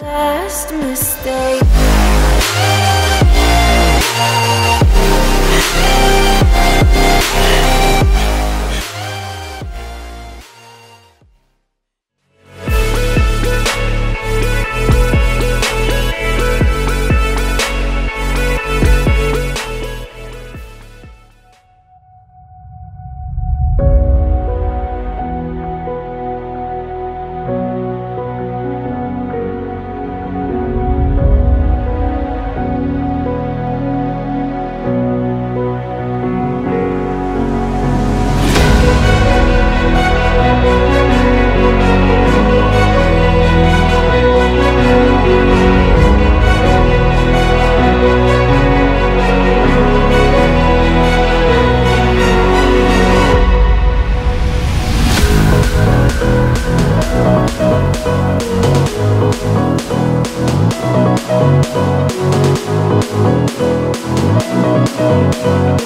Last mistake. Look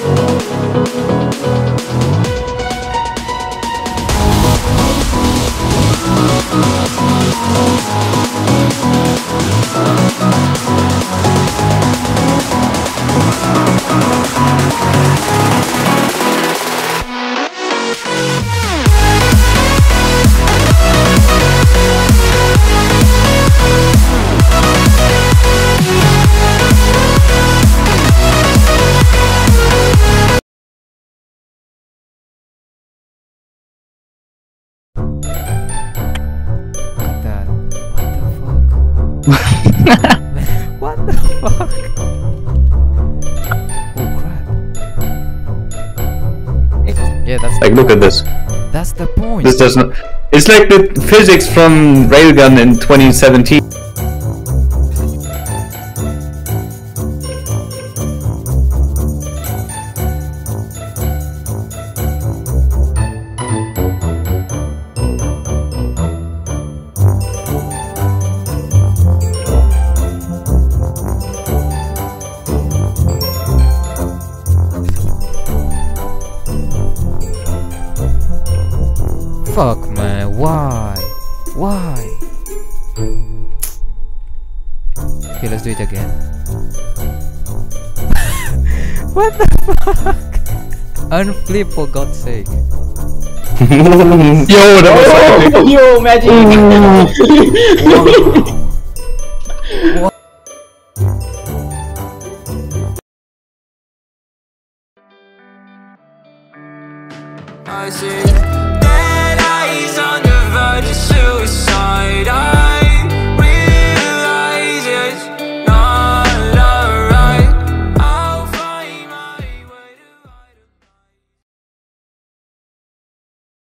What the fuck? what the fuck? Oh crap. Yeah, that's Like, the look at this. That's the point. This does not. It's like the physics from Railgun in 2017. Fuck, man. Why? Why? Okay, let's do it again. what the fuck? Unflip for God's sake. yo, that was oh. Yo, magic. I see.